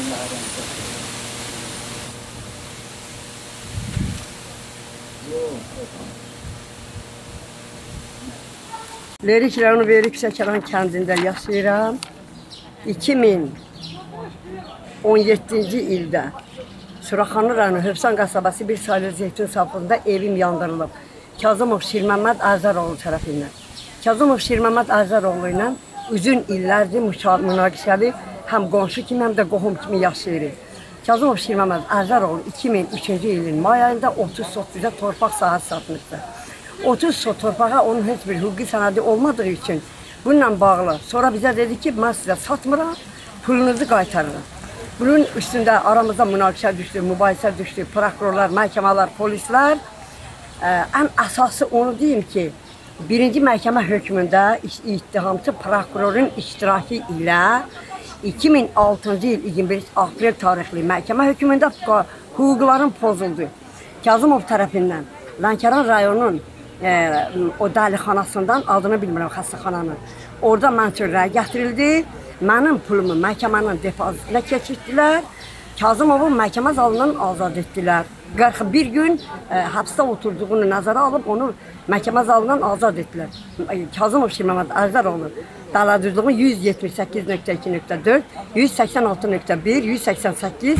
Allah rəhmət etsin. Lerik rayonu Verik Şəkəran kəndində yaşayıram. 2017-ci ildə Suraxanlı rayonu Hövsan qəsəbəsi bir sayılı zeytun safında evim yandırılıb. Kazımov Şirməmməd Azəroğlu tərəfindən. Kazımov Şirməmməd Azəroğlu ilə uzun illərdir münaqişəli həm qonşu kimi, həm də qohum kimi yaşayırıq. Kazımov Şirməmməd Azəroğlu 2003-cü ilin may ayında 30 sot bizə torpaq sahəsi satmışdı. 30 sot torpağa onun heç bir hüquqi sənədi olmadığı üçün bununla bağlı. Sonra bizə dedi ki, mən sizə satmıram, pulunuzu qaytarıram. Bunun üstündə aramızda münaqişə düşdü, mübahisə düşdü, prokurorlar, məhkəmələr, polislər. Ən əsası onu deyim ki, birinci məhkəmə hökmündə ittihamçı prokurorun iştirakı ilə 2006-cı il 21 aprel tarixli məhkəmə hökmündə hüquqların pozuldu. Kazımov tərəfindən Lənkəran rayonunun e, o dəlixanasından adını bilmirəm xəstəxananın. Orada mən üçün rəy gətirildi. Mənim pulumu məhkəmənin depozitinə keçirdilər. Kazımovun məhkəmə zalından azad etdilər. 41 gün e, həbsdə oturduğunu nəzərə alıb onu məhkəmə zalından azad etdilər. Kazımov Şirməməd Ərzəroğlu dələduzluğun 178.2.4, 186.1, 188,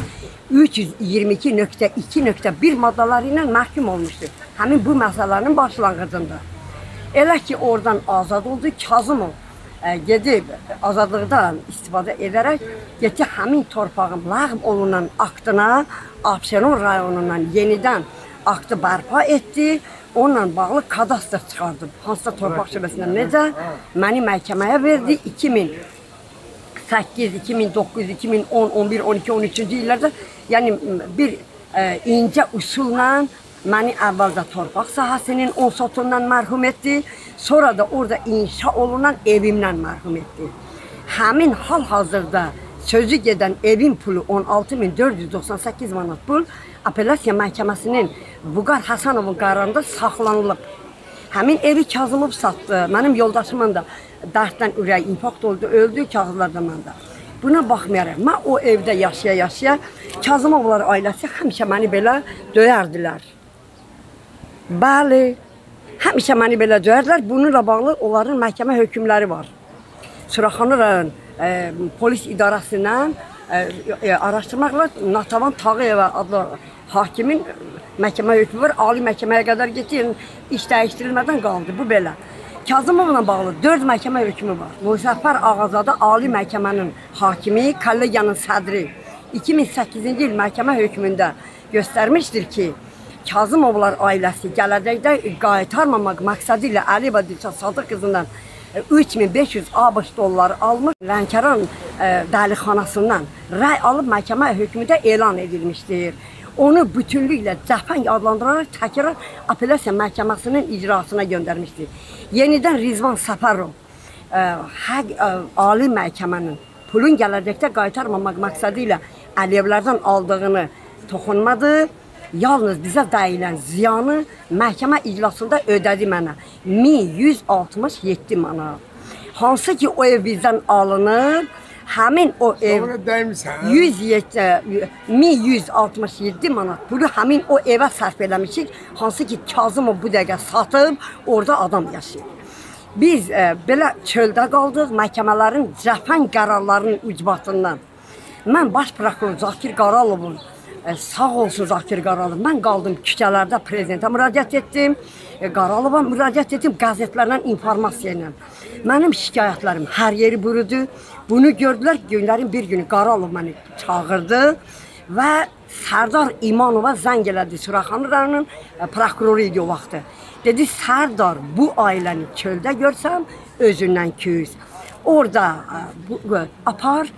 322.2.1 maddaları ilə məhkum olmuşdur. Həmin bu məsələnin başlanğıcında. Elə ki oradan azad oldu Kazımov ə, gedib azadlıqdan istifadə edərək getdi həmin torpağın ləğv olunan aktına Abşeron rayonundan yenidən aktı bərpa etdi. Onunla bağlı kadastr çıxardı. Hansısa torpaq şöbəsindən necə? Məni məhkəməyə verdi. 2000 8, 2009, 2010, 11, 12, 13-cü illərdə yəni bir ə, incə üsulla məni əvvəlcə torpaq sahəsinin 10 sotundan mərhum etdi, sonra da orada inşa olunan evimdən mərhum etdi. Həmin hal-hazırda sözü gedən evin pulu 16498 manat pul apellyasiya məhkəməsinin Vüqar Həsənovun qərarında saxlanılıb. Həmin evi Kazımov satdı. Mənim yoldaşımın da dərddən ürəyi infarkt oldu, öldü kağızlarda məndə. Buna baxmayaraq, mən o evdə yaşaya-yaşaya Kazımovlar ailəsi həmişə məni belə döyərdilər. Bəli, həmişə məni belə döyərdilər. Bununla bağlı onların məhkəmə hökmləri var. Suraxanı rayon e, polis idarəsindən e, e, araşdırmaqla Natavan Tağıyeva adlı hakimin məhkəmə hökmü var. Ali məhkəməyə qədər getdi, iş dəyişdirilmədən qaldı. Bu belə. Kazımovla bağlı 4 məhkəmə hökmü var. Müzəffər Ağazadə Ali məhkəmənin hakimi, kollegiyanın sədri 2008-ci il məhkəmə hökmündə göstərmişdir ki, Kazımovlar ailəsi gələcəkdə qaytarmamaq məqsədi ilə Əliyeva Dilşad Sadıq qızından e, 3500 ABŞ dolları almış Lənkəran e, dəlixanasından rəy alıb məhkəmə hökmündə elan edilmişdir. Onu bütünlüklə cəfəng adlandıraraq təkrar apellyasiya məhkəməsinin icrasına göndərmişdir. Yenidən Rizvan Səfərov ə, həq ə, ali məhkəmənin pulun gələcəkdə qaytarmamaq məqsədi ilə Əliyevlərdən aldığını toxunmadı. Yalnız bizə dəyilən ziyanı məhkəmə iclasında ödədi mənə 1167 manat. Hansı ki o ev bizdən alınıb, həmin o ev Sonra dəymisən. 107 1167 manat pulu həmin o evə sərf eləmişik. Hansı ki Kazımov bu dəqiqə satıb orada adam yaşayır. Biz e, belə çöldə qaldıq məhkəmələrin cəfəng qərarlarının ucbatından. Mən baş prokuror Zakir Qaralovun sağ olsun Zakir Qaralov. Mən qaldım küçələrdə prezidentə müraciət etdim. E, Qaralova müraciət etdim qəzetlərlə informasiya ilə. Mənim şikayətlərim hər yeri burudu. Bunu gördülər günlərin bir günü Qaralov məni çağırdı və Sərdar İmanova zəng elədi Suraxanı rayonunun e, prokuroru idi o vaxtı. Dedi Sərdar bu ailəni çöldə görsəm özündən küs. Orada e, bu, bu, apar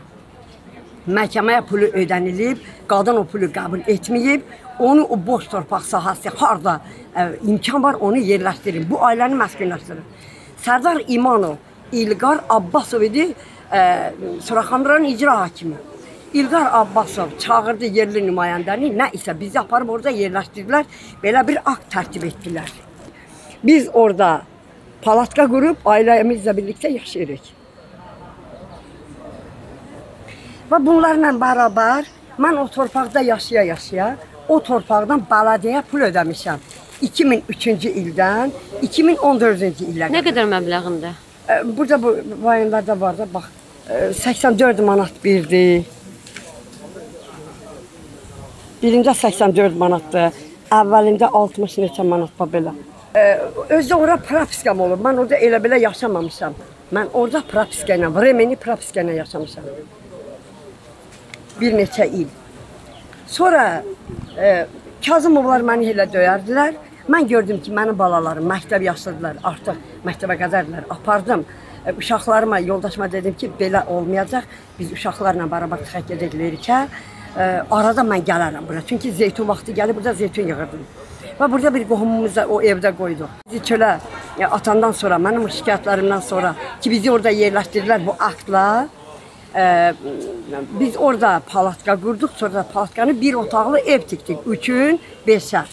məhkəməyə pulu ödənilib, qadın o pulu qəbul etməyib, onu o boş torpaq sahəsi harda ə, imkan var onu yerləşdirin. Bu ailəni məskunlaşdırın. Sərdar İmanov, İlqar Abbasov idi, ə, Suraxandıranın icra hakimi. İlqar Abbasov çağırdı yerli nümayəndəni, nə isə bizi aparıb orada yerləşdirdilər, belə bir akt tərtib etdilər. Biz orada palatka qurub ailəmizlə birlikdə yaşayırıq. Və bunlarla bərabər mən o torpaqda yaşaya-yaşaya o torpaqdan belediyeye pul ödemişəm. 2003-cü ildən 2014-cü illərə. Nə qədər məbləğində? Burada bu vayonlarda var da bax. e, 84 manat birdi. Birində 84 manatdır. Əvvəlində 60 neçə manat var belə. Özdə ora propiskam olub. Mən orada elə belə yaşamamışam. Mən orada propiska ilə, Vremeni propiska ilə yaşamışam. Bir neçə il. Sonra e, Kazımovlar məni elə döyərdilər. Mən gördüm ki, mənim balalarım məktəb yaşlıdılar, artıq məktəbə qədərdirlər. Apardım. E, uşaqlarıma, yoldaşıma dedim ki, belə olmayacaq. Biz uşaqlarla bərabər çıxaq gedək Lerikə. E, arada mən gələrəm bura. Çünki zeytun vaxtı gəlib burada zeytun yığırdım. Və burada bir qohumumuz da o evdə qoyduq. Bizi çölə e, atandan sonra, mənim şikayətlərimdən sonra ki, bizi orada yerləşdirdilər bu aktla. Ee, biz orada palatka qurduq, sonra palatkanı bir otaqlı ev tikdik. Üçün, beşə.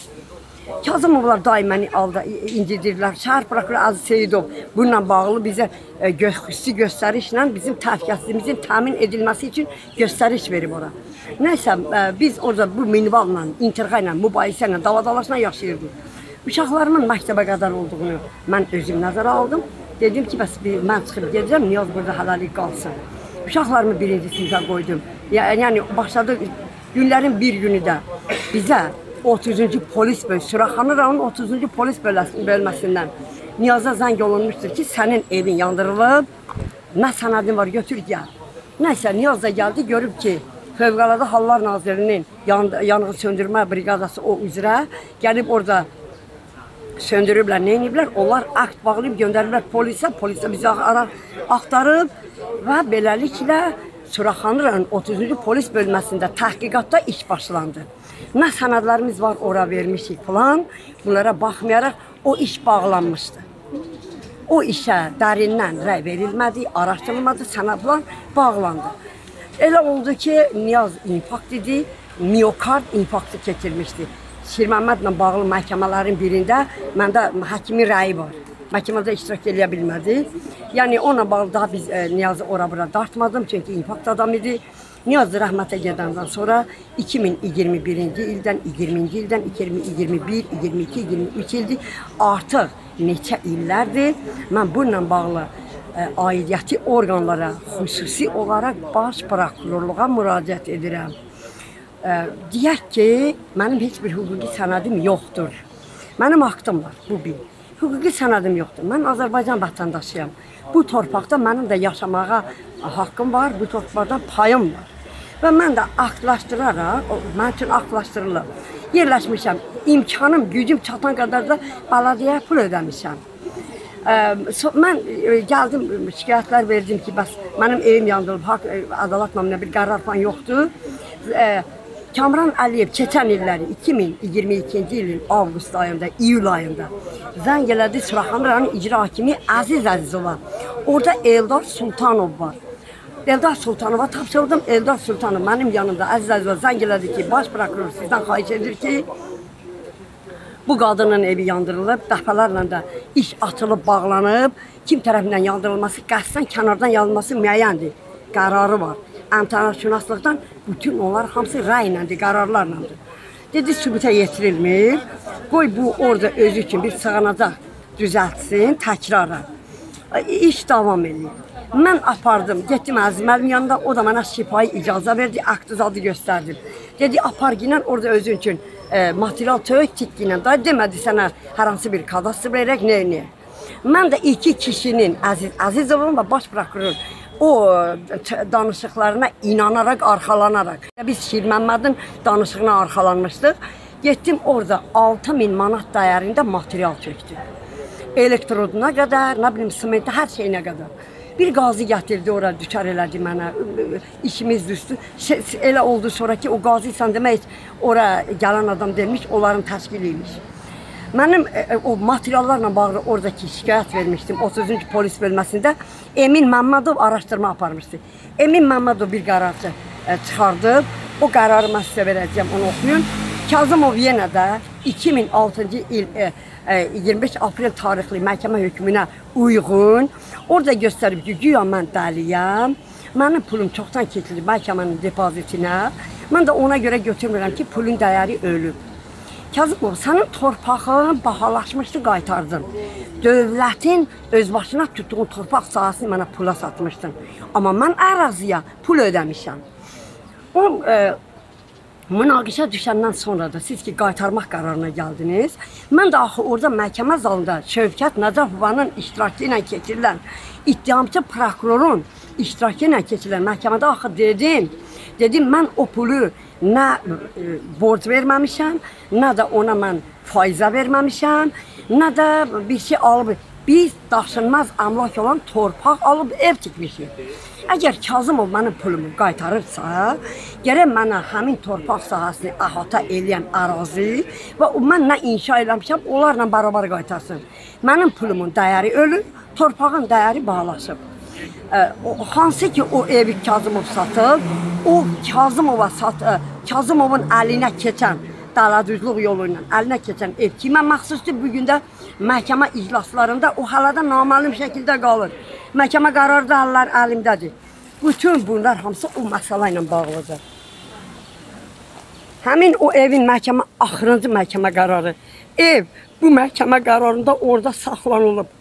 Kazımovlar daim məni alda incidirdilər. Şəhər prokuroru Aziz Seyidov bununla bağlı bizə e, gö xüsusi göstərişlə bizim təhlükəsizliyimizin təmin edilməsi üçün göstəriş verib ora. Nəysə, e, biz orada bu minvalla, interqa ilə, mübahisə ilə, davadalaşma yaşayırdıq. Uşaqlarımın məktəbə qədər olduğunu mən özüm nəzərə aldım. Dedim ki, bəs bir, mən çıxıb gedəcəm, Niyaz burada hələlik qalsın. Uşaqlarımı birinci sinifə qoydum. Yəni başladı günlərin bir günü də bizə 30-cu polis böl Suraxanı rayonunun 30-cu polis bölməsi- bölməsindən Niyaza zəng olunmuşdur ki, sənin evin yandırılıb. Nə sənədin var, götür gəl. Nəysə Niyaz da gəldi, görüb ki, Fövqəladə Hallar Nazirinin yan, yanğı söndürmə briqadası o üzrə gəlib orada söndürüblər, nə ediblər? Onlar akt bağlayıb göndəriblər polisə, polisə bizi axtarıb və beləliklə Suraxanı rayon 30-cu polis bölməsində təhqiqatda iş başlandı. Nə sənədlərimiz var ora vermişik falan. Bunlara baxmayaraq o iş bağlanmışdı. O işə dərindən rəy verilmədi, araşdırılmadı, sənədlər bağlandı. Elə oldu ki, Niyaz infarkt idi, miokard infarktı keçirmişdi. Şirməmmədlə bağlı məhkəmələrin birində məndə həkimin rəyi var. Məhkəmədə iştirak edə bilmədi. Yəni onunla bağlı daha biz e, Niyazı ora-bura dartmadım çünki infarkt adam idi. Niyaz rəhmətə gedəndən sonra 2021-ci ildən, 20-ci ildən 2021, 22, 23 ildir. Artıq neçə illərdir mən bununla bağlı ə, aidiyyəti orqanlara xüsusi olaraq baş prokurorluğa müraciət edirəm. Ə, deyək ki, mənim heç bir hüquqi sənədim yoxdur. Mənim haqqım var bu bir. Hüquqi sənədim yoxdur. Mən Azərbaycan vətəndaşıyam. Bu torpaqda mənim də yaşamağa haqqım var, bu torpaqda payım var. Və mən də aktlaşdıraraq, mənim üçün aktlaşdırılıb. Yerləşmişəm. İmkanım, gücüm çatan qədər də belediyeye pul ödəmişəm. Ə, so, mən ə, gəldim ə, şikayətlər verdim ki, bəs mənim evim yandırılıb, haqq ə, adalat naminə bir qərar falan yoxdur. Ə, Kamran Əliyev keçən illəri 2022-ci ilin avqust ayında, iyul ayında zəng elədi Suraxanı rayon icra hakimi Əziz Əzizova. Orada Eldar Sultanov var. Eldar Sultanova tapşırdım. Eldar Sultanov mənim yanımda Əziz Əzizova zəng elədi ki, baş prokuror sizdən xahiş edir ki, Bu qadının evi yandırılıb, dəfələrlə də iş açılıb, bağlanıb. Kim tərəfindən yandırılması, qəsdən kənardan yanılması müəyyəndir. Qərarı var. Əmtənaşünaslıqdan bütün onlar hamısı rəy iləndir, qərarlarlandır. Dedi sübuta yetirilmir. Qoy bu orada özü üçün bir sığınacaq düzəltsin təkrara. İş davam edir. Mən apardım, getdim Əziz müəllim yanında, o da mənə şifahi icazə verdi, akt zadı göstərdim. Dedi apar ginən orada özün üçün e, material tök tikginən. Da demədi sənə hər hansı bir kadastr verək, nə nə. Mən də iki kişinin Əziz Əzizovun və baş prokurorun o danışıqlarına inanaraq, arxalanaraq. Biz Şir Məmmədin danışığına arxalanmışdıq. Getdim orada 6000 manat dəyərində material çökdü. Elektroduna qədər, nə bilim sementə, hər şeyinə qədər. Bir qazi gətirdi ora, dükar elədi mənə. İşimiz düşdü. Şey- Elə oldu sonra ki, o qazi sən demək ora gələn adam demiş, onların təşkil imiş. Mənim e, e, o materiallarla bağlı oradakı şikayət vermişdim 30-cu polis bölməsində. Emin Məmmədov araşdırma aparmışdı. Emin Məmmədov bir qərar e, çıxardıb. O qərarı mən sizə verəcəm, onu oxuyun. Kazımov yenə də 2006-cı il e, e, 25 aprel tarixli məhkəmə hökmünə uyğun orada göstərib ki, güya mən dəliyəm. Mənim pulum çoxdan keçirilib məhkəmənin depozitinə. Mən də ona görə götürmürəm ki, pulun dəyəri ölüb. Kazımov, sənin torpağın bahalaşmışdı, qaytardın. Dövlətin öz başına tutduğun torpaq sahəsini mənə pula satmışdın. Amma mən əraziyə pul ödəmişəm. O e, münaqişə düşəndən sonra da siz ki qaytarmaq qərarına gəldiniz. Mən də axı orada məhkəmə zalında Şövkət Nəcəfovanın iştirakı ilə keçirilən ittihamçı prokurorun iştirakı ilə keçirilən məhkəmədə axı dedim. Dedim mən o pulu nə borc verməmişəm, nə də ona mən faizə verməmişəm, nə də bir şey alıb biz daşınmaz əmlak olan torpaq alıb ev tikmişik. Əgər Kazımov mənim pulumu qaytarırsa, gərək mənə həmin torpaq sahəsini əhatə edən ərazi və mən nə inşa eləmişəm, onlarla bərabər qaytarsın. Mənim pulumun dəyəri ölüb, torpağın dəyəri bahalaşıb. O, hansı ki o evi Kazımov satıb, o Kazımova sat, Kazımovun əlinə keçən daladüzlük yolu ilə əlinə keçən ev kimə məxsusdur bu gün də məhkəmə iclaslarında o halada naməlum şəkildə qalır. Məhkəmə qərarı da hallar əlimdədir. Bütün bunlar hamısı o məsələ ilə bağlıdır. Həmin o evin məhkəmə axırıncı məhkəmə qərarı. Ev bu məhkəmə qərarında orada saxlanılıb.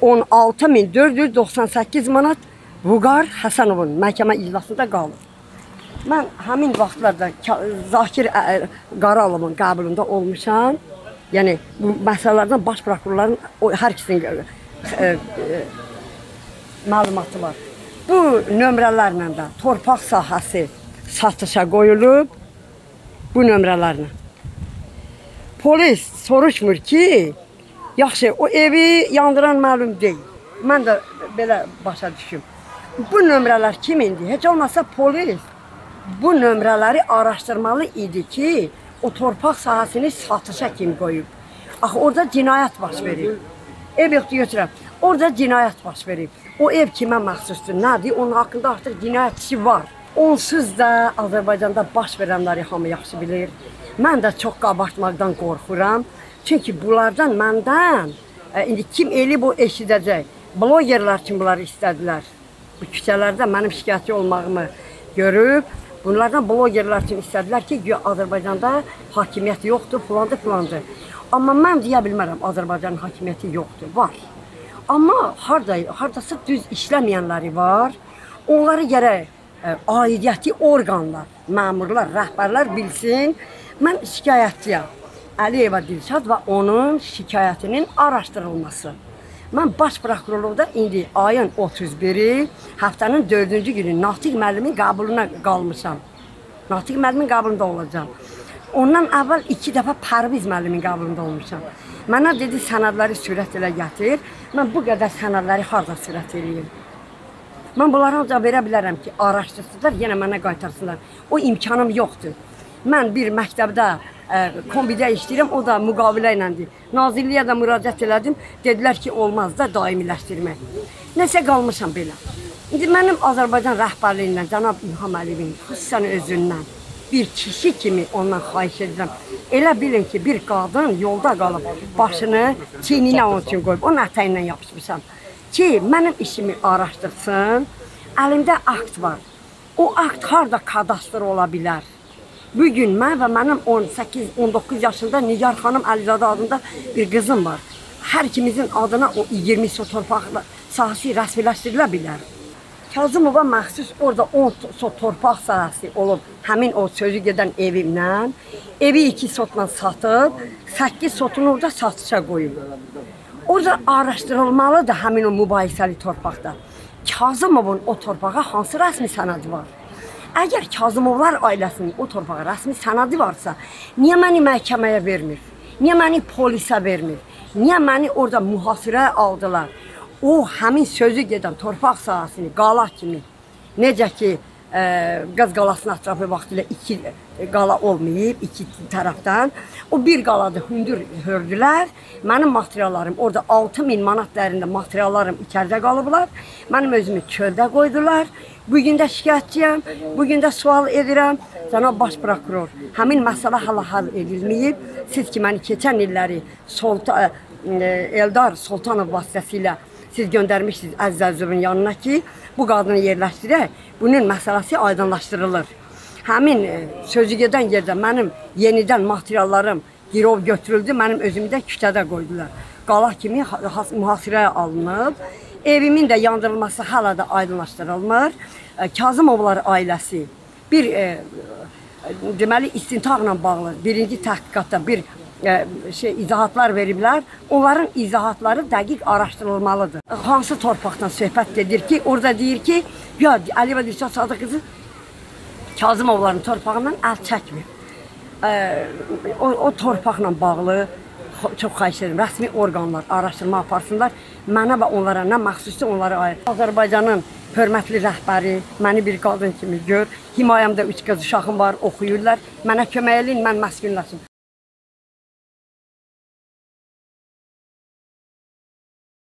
16498 manat Vüqar Həsənovun məhkəmə iclasında qalıb. Mən həmin vaxtlarda Zakir Qaralovun qəbulunda olmuşam. Yəni bu məsələlərdən baş prokurorların o hər ikisinin ə, ə, məlumatı var. Bu nömrələrlə də torpaq sahəsi satışa qoyulub bu nömrələrlə. Polis soruşmur ki, yaxşı o evi yandıran məlum deyil. Mən də belə başa düşüm. Bu nömrələr kimindir? Heç olmasa polis bu nömrələri araşdırmalı idi ki, o torpaq sahəsini satışa kim qoyub. Axı orada cinayət baş verib. Ev yoxdur götürəm. Orada cinayət baş verib. O ev kimə məxsusdur? Nədir? Onun haqqında artıq cinayətçi var. Onsuz da Azərbaycanda baş verənləri hamı yaxşı bilir. Mən də çox qabartmaqdan qorxuram. Çünki bunlardan məndən e, indi kim elib o eşidəcək. Blogerlər kim bunları istədilər. Bu küçələrdə mənim şikayətçi olmağımı görüb Bunlardan blogerlər üçün istədilər ki, güya Azərbaycanda hakimiyyət yoxdur, filandır, filandır. Amma mən deyə bilmərəm Azərbaycanın hakimiyyəti yoxdur, var. Amma harda hardasa düz işləməyənləri var. Onları gərək ə, aidiyyəti orqanlar, məmurlar, rəhbərlər bilsin. Mən şikayətçiyəm. Əliyeva Dilşad və onun şikayətinin araşdırılması. Mən baş prokurorluqda indi ayın 31-i həftənin 4-cü günü Natiq müəllimin qəbuluna qalmışam. Natiq müəllimin qəbulunda olacağam. Ondan əvvəl 2 dəfə Pərviz müəllimin qəbulunda olmuşam. Mənə dedi sənədləri sürət elə gətir. Mən bu qədər sənədləri harda sürət eləyim? Mən bunları ancaq verə bilərəm ki, araşdırsınlar, yenə mənə qaytarsınlar. O imkanım yoxdur. Mən bir məktəbdə ə, kombidə işləyirəm, o da müqavilə iləndir. Nazirliyə də müraciət elədim, dedilər ki, olmaz da daimiləşdirmək. Nəsə qalmışam belə. İndi mənim Azərbaycan rəhbərliyindən, cənab İlham Əliyevin, xüsusən özündən bir kişi kimi ondan xahiş edirəm. Elə bilin ki, bir qadın yolda qalıb başını çiyninə onun üçün qoyub, onun ətəyindən yapışmışam. Ki, mənim işimi araşdırsın. Əlimdə akt var. O akt harda kadastr ola bilər? Bu gün mən və mənim 18-19 yaşında Nigar xanım Əlizadə adında bir qızım var. Hər ikimizin adına o 20 sot torpaq sahəsi rəsmiləşdirilə bilər. Kazımova məxsus orada 10 sot torpaq sahəsi olub həmin o sözü gedən evimlə evi 2 sotla satıb 8 sotunu orada satışa qoyub. Orada araşdırılmalıdır həmin o mübahisəli torpaqda. Kazımovun o torpağa hansı rəsmi sənədi var? Əgər Kazımovlar ailəsinin o torpağa rəsmi sənədi varsa, niyə məni məhkəməyə vermir? Niyə məni polisə vermir? Niyə məni orada mühasirəyə aldılar? O həmin sözü gedən torpaq sahəsini qala kimi necə ki Qaz qalasının ətrafı vaxtilə iki qala olmayıb, iki tərəfdən. O bir qaladı hündür hördülər. Mənim materiallarım orada 6000 manat dəyərində materiallarım içəridə qalıblar. Mənim özümü çöldə qoydular. Bu gün də şikayətçiyəm. Bu gün də sual edirəm. Cənab baş prokuror, həmin məsələ hələ həll edilməyib. Siz ki məni keçən illəri Solta, e, Eldar Sultanov vasitəsilə siz göndərmişsiniz Əziz Əzizovun yanına ki, bu qadını yerləşdirək, bunun məsələsi aydınlaşdırılır. Həmin e, sözü gedən yerdə mənim yenidən materiallarım girov götürüldü, mənim özümü də küçədə qoydular. Qala kimi ha- ha- mühasirəyə alınıb. Evimin də yandırılması hələ də aydınlaşdırılmır. E, Kazımovlar ailəsi bir e, deməli istintaqla bağlı birinci təhqiqatda bir e, şey izahatlar veriblər. Onların izahatları dəqiq araşdırılmalıdır. Hansı torpaqdan söhbət gedir ki, orada deyir ki, ya Əliyeva Dilşad Sadıqızı Kazımovların torpağından əl çəkmir. Ə, o, o torpaqla bağlı çox xahiş edirəm, rəsmi orqanlar araşdırma aparsınlar. Mənə və onlara nə məxsusdur onlara aid. Azərbaycanın hörmətli rəhbəri məni bir qadın kimi gör. Himayəmdə üç qız uşağım var, oxuyurlar. Mənə kömək eləyin, mən məskunlaşım.